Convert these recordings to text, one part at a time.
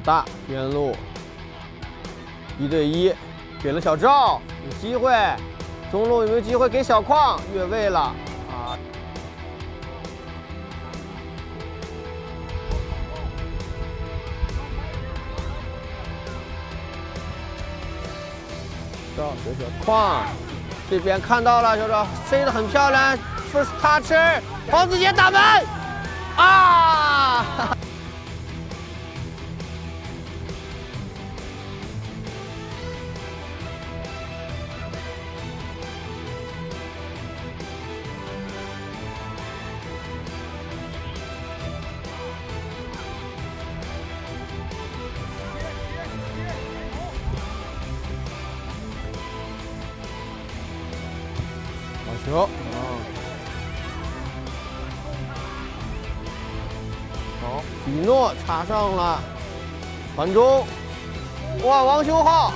大边路一对一，给了小赵有机会，中路有没有机会给小矿越位了啊？赵给小矿，这边看到了小赵飞得很漂亮，first touch，黄子杰打门啊！哈哈球！好，比诺插上了，传中，哇，王修浩，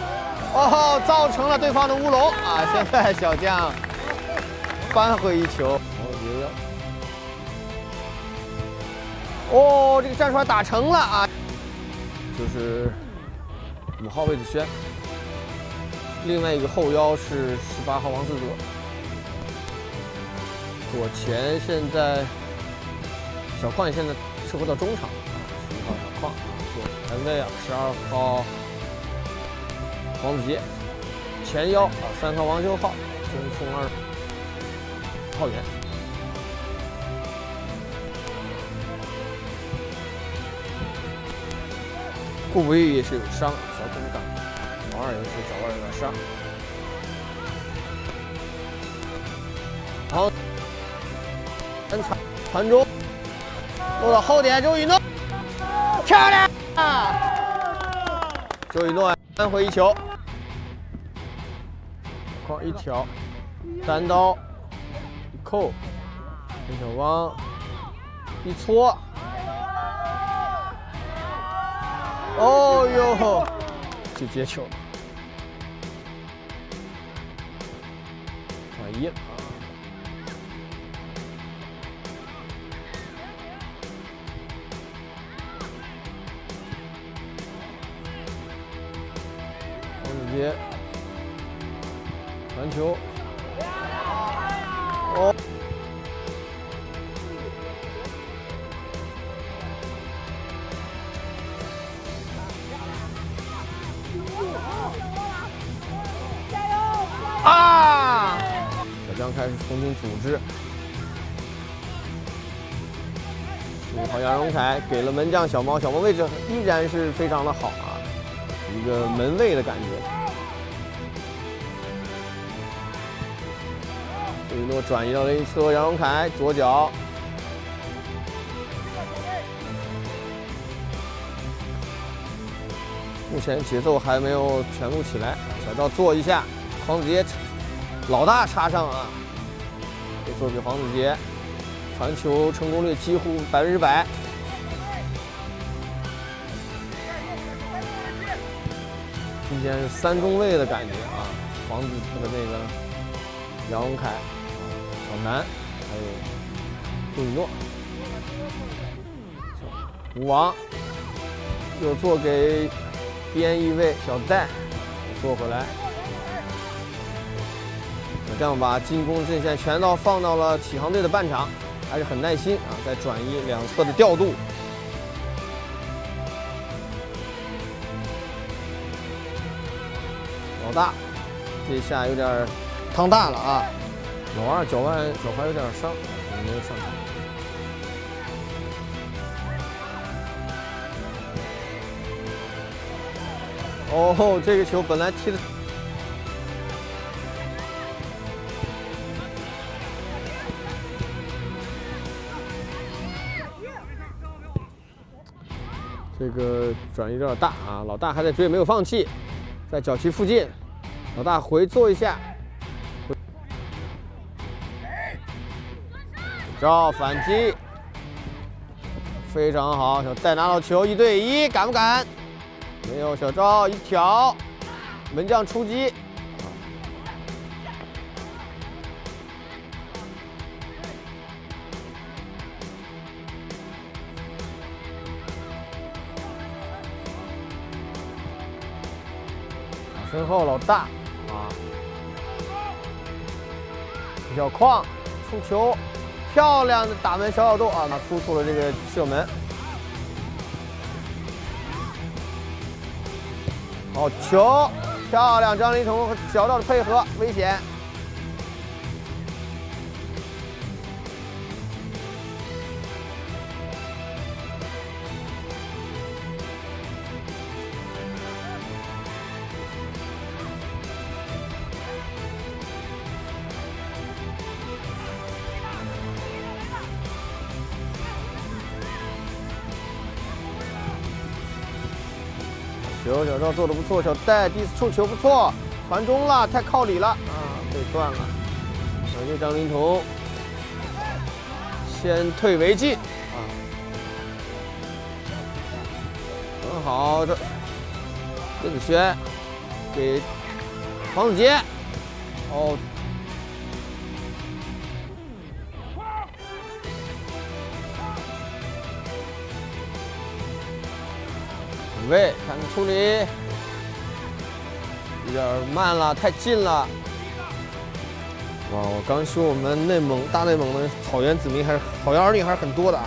哦，造成了对方的乌龙啊！现在小将扳回一球，哦，这个战术还打成了啊！就是五号位置轩，另外一个后腰是十八号王思哲。左前现在小矿现在撤回到中场啊，十一号小矿，左前卫啊，十二号黄子杰，前腰啊，三号王修浩，中锋二浩源。顾不玉也是有伤，小腿感，王二也是脚腕有点伤。好。传传中，落到后点，周雨诺，漂亮！周雨诺扳回一球，框一挑，单刀一扣，陈小汪一搓，哦呦，就接球，转移。接传球，哦，啊！小将开始重新组织，十五号杨荣凯给了门将小猫，小猫位置依然是非常的好啊，一个门卫的感觉。雨诺转移到了一侧，杨荣凯左脚，目前节奏还没有全部起来。小赵做一下，黄子杰老大插上啊，这做给黄子杰，传球成功率几乎百分之百。今天是三中卫的感觉啊，黄子的那个杨荣凯。小南，还有杜雨诺，吴王又做给边翼位小戴，做回来，这样把进攻阵线全都放到了启航队的半场，还是很耐心啊，在转移两侧的调度。老大，这下有点趟大了啊！老二脚腕脚踝有点伤，没有上场。哦，这个球本来踢的，这个转移有点大啊！老大还在追，没有放弃，在脚旗附近，老大回做一下。赵反击，非常好，小戴拿到球，一对一，敢不敢？没有，小赵一挑，门将出击。身后老大啊，小矿出球，漂亮的打门小小豆啊，他突出了这个射门。好球，漂亮！张林彤和小道的配合，危险。球，小赵做的不错，小戴第一次触球不错，传中了，太靠里了啊，被断了。感谢张林彤，先退为进啊，很好，这邓子轩给黄子杰，哦。位看处理有点慢了，太近了。哇，我刚说我们内蒙大内蒙的草原子民还是草原儿女还是很多的。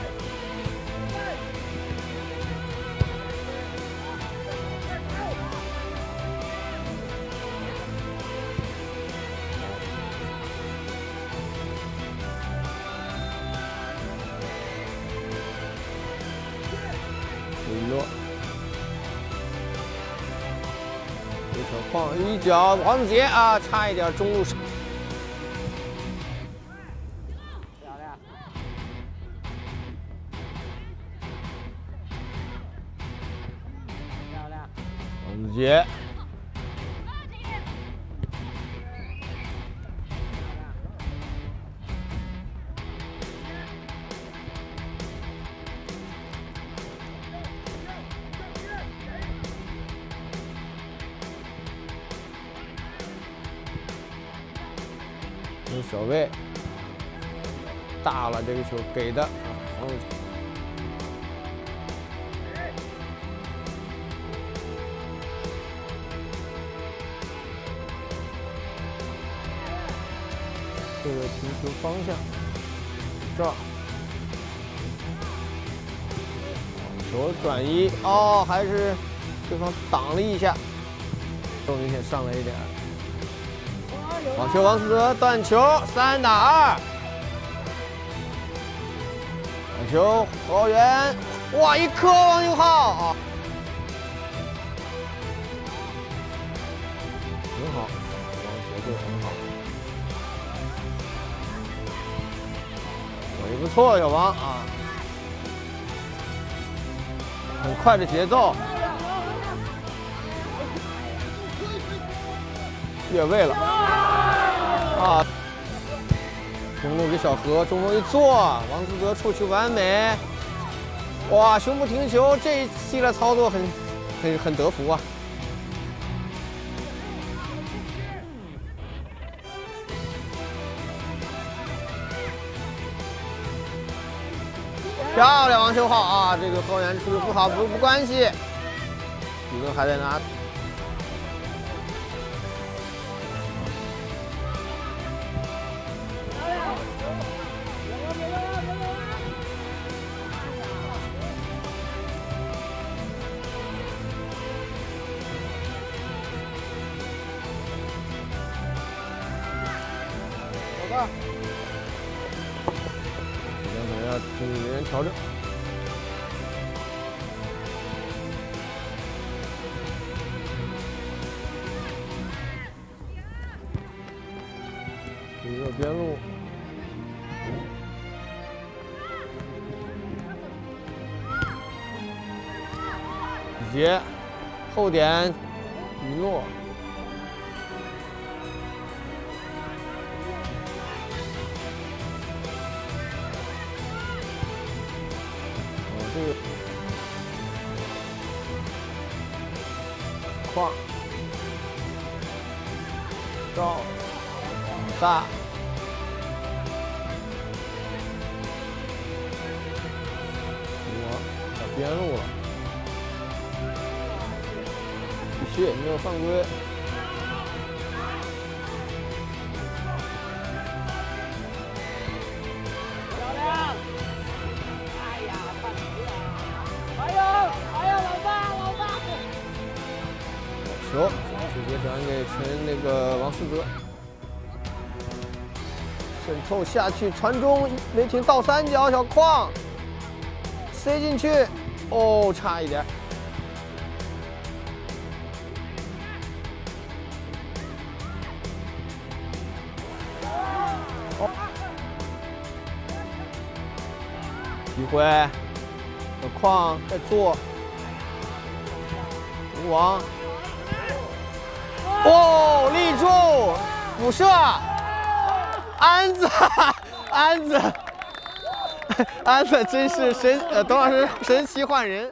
晃一脚，王子杰啊，差一点中路。小卫大了，这个球给的啊，这个停球方向这儿，球转移哦，还是对方挡了一下，更明显上来一点。网球王思德断球，三打二。网球高原，哇，一颗王永浩啊，很好，王球就很好，也不错，小王啊，很快的节奏，越位了。啊！中路给小何，中路一坐，王思泽触球完美。哇，胸部停球，这一系列操作很很很得福啊！漂亮，王秋浩啊！这个后援出的不好不不关系，宇哥还在拿。啊！这边可能要注意人员调整。一个边路，直接后点一诺。矿，赵，大，我打边路了，必须没有犯规。球直接转给前那个王思泽，渗透下去传中，雷霆倒三角，小矿塞进去，哦，差一点。机会，小矿在做，吴王，哦，立柱，补射，安子，安子，安子真是神，呃，董老师神奇换人。